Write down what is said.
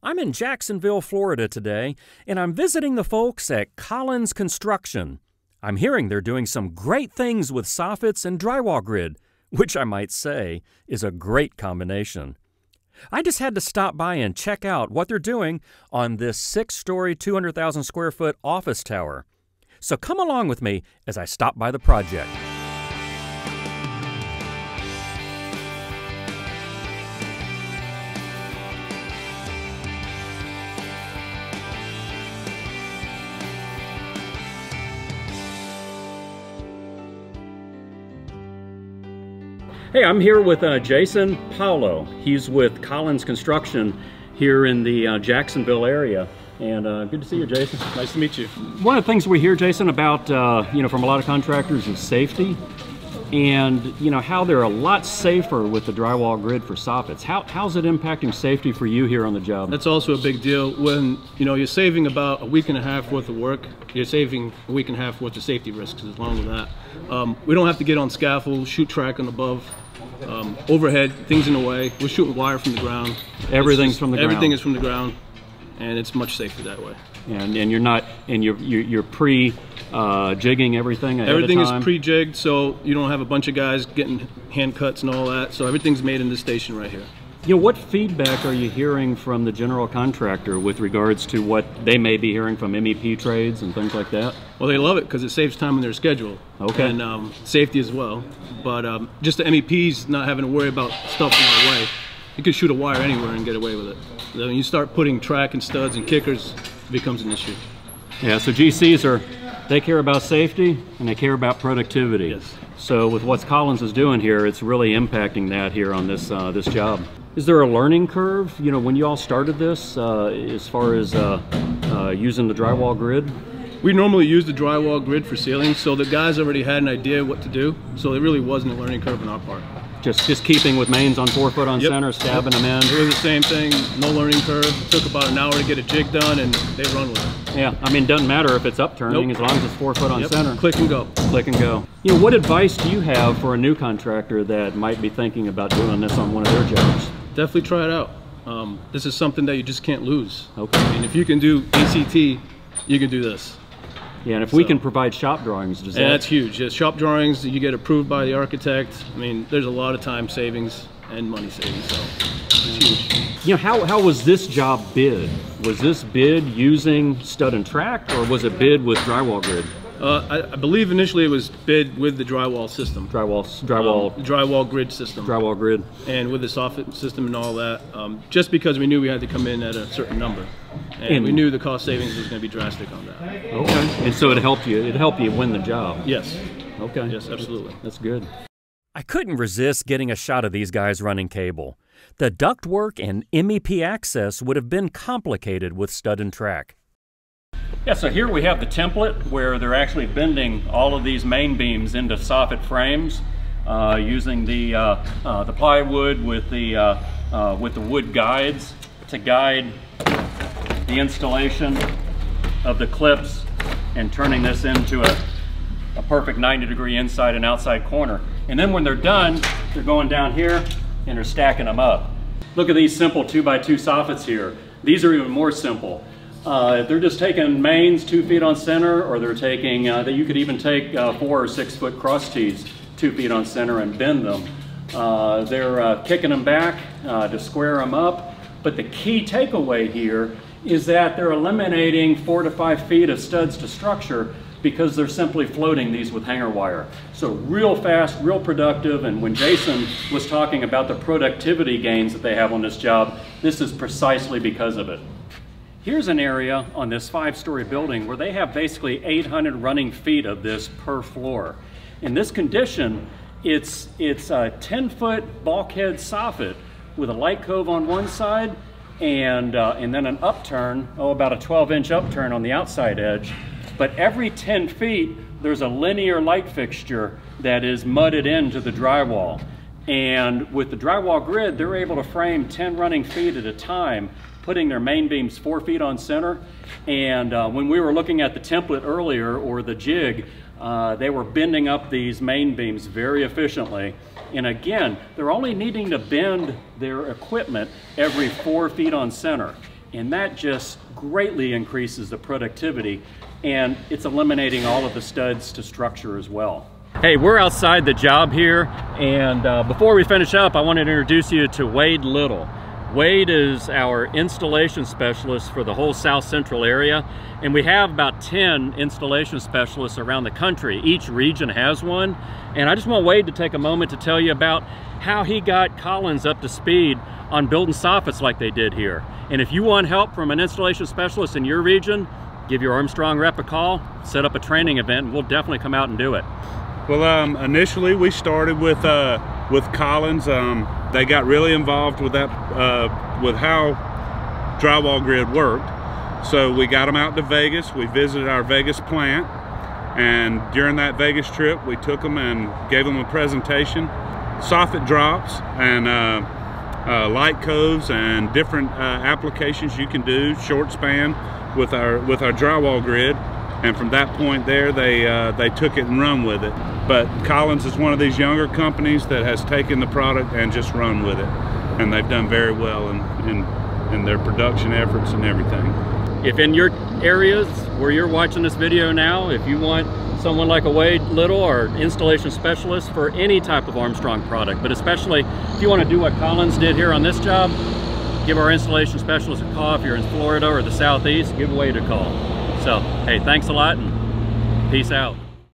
I'm in Jacksonville, Florida today, and I'm visiting the folks at Collins Construction. I'm hearing they're doing some great things with soffits and drywall grid, which I might say is a great combination. I just had to stop by and check out what they're doing on this six story, 200,000 square foot office tower. So come along with me as I stop by the project. Hey, I'm here with uh, Jason Paulo. He's with Collins Construction here in the uh, Jacksonville area. And uh, good to see you, Jason. Nice to meet you. One of the things we hear, Jason, about uh, you know from a lot of contractors is safety, and you know how they're a lot safer with the drywall grid for soffits. How, how's it impacting safety for you here on the job? That's also a big deal. When you know you're saving about a week and a half worth of work, you're saving a week and a half worth of safety risks along with that. Um, we don't have to get on scaffold, shoot track on above, um, overhead, things in the way. We're shooting wire from the ground. Everything's just, from the everything ground. Everything is from the ground, and it's much safer that way. And, and you're not, and you're, you're, you're pre uh, jigging everything Everything is pre-jigged, so you don't have a bunch of guys getting hand cuts and all that. So everything's made in this station right here. You know, what feedback are you hearing from the general contractor with regards to what they may be hearing from MEP trades and things like that? Well, they love it because it saves time in their schedule. Okay. And um, safety as well. But um, just the MEPs not having to worry about stuff in the way. You can shoot a wire anywhere and get away with it. When you start putting track and studs and kickers, it becomes an issue. Yeah, so GCs are, they care about safety and they care about productivity. Yes. So with what Collins is doing here, it's really impacting that here on this uh, this job. Is there a learning curve, you know, when you all started this, uh, as far as uh, uh, using the drywall grid? We normally use the drywall grid for ceilings, so the guys already had an idea what to do, so it really wasn't a learning curve on our part. Just just keeping with mains on four foot on yep. center, stabbing them in? It was the same thing, no learning curve. It took about an hour to get a jig done, and they run with it. Yeah, I mean, doesn't matter if it's upturning, nope. as long as it's four foot on yep. center. Click and go. Click and go. You know, what advice do you have for a new contractor that might be thinking about doing this on one of their jobs? Definitely try it out. Um, this is something that you just can't lose. Okay. I mean, if you can do ACT, you can do this. Yeah, and if so, we can provide shop drawings, does and that... that's huge. Yeah, shop drawings, you get approved by the architect. I mean, there's a lot of time savings and money savings, so it's huge. You know, how, how was this job bid? Was this bid using stud and track, or was it bid with drywall grid? Uh, I, I, believe initially it was bid with the drywall system. Drywall, drywall, um, drywall grid system. Drywall grid, and with the soffit system and all that. Um, just because we knew we had to come in at a certain number, and, and we knew the cost savings was going to be drastic on that. Okay, and so it helped you. It helped you win the job. Yes. Okay. Yes, absolutely. That's good. I couldn't resist getting a shot of these guys running cable. The ductwork and MEP access would have been complicated with stud and track. Yeah, so here we have the template where they're actually bending all of these main beams into soffit frames uh, using the, uh, uh, the plywood with the, uh, uh, with the wood guides to guide the installation of the clips and turning this into a, a perfect 90 degree inside and outside corner. And then when they're done, they're going down here and they're stacking them up. Look at these simple two by two soffits here. These are even more simple. Uh, they're just taking mains two feet on center, or they're taking, uh, that you could even take uh, four or six foot cross tees two feet on center and bend them. Uh, they're kicking them back to square them up. But the key takeaway here is that they're eliminating four to five feet of studs to structure because they're simply floating these with hanger wire. So real fast, real productive, and when Jason was talking about the productivity gains that they have on this job, this is precisely because of it. Here's an area on this five-story building where they have basically 800 running feet of this per floor. In this condition, it's, it's a 10-foot bulkhead soffit with a light cove on one side and, uh, and then an upturn, oh, about a 12-inch upturn on the outside edge. But every 10 feet, there's a linear light fixture that is mudded into the drywall. And with the drywall grid, they're able to frame 10 running feet at a time putting their main beams four feet on center. And uh, when we were looking at the template earlier, or the jig, uh, they were bending up these main beams very efficiently. And again, they're only needing to bend their equipment every four feet on center. And that just greatly increases the productivity and it's eliminating all of the studs to structure as well. Hey, we're outside the job here, and uh, before we finish up, I want to introduce you to Wade Little. Wade is our installation specialist for the whole South Central area, and we have about 10 installation specialists around the country. Each region has one, and I just want Wade to take a moment to tell you about how he got Collins up to speed on building soffits like they did here. And if you want help from an installation specialist in your region, give your Armstrong rep a call, set up a training event, and we'll definitely come out and do it. Well, um, initially we started with uh, with Collins. Um, they got really involved with that, uh, with how drywall grid worked. So we got them out to Vegas. We visited our Vegas plant, and during that Vegas trip, we took them and gave them a presentation, soffit drops and uh, uh light coves and different uh, applications you can do, short span with our with our drywall grid and from that point there they uh, they took it and run with it. But Collins is one of these younger companies that has taken the product and just run with it. And they've done very well in, in, in their production efforts and everything. If in your areas where you're watching this video now if you want someone like a Wade Little or installation specialist for any type of Armstrong product but especially if you want to do what Collins did here on this job give our installation specialist a call if you're in Florida or the Southeast give Wade a call so, hey, thanks a lot and peace out.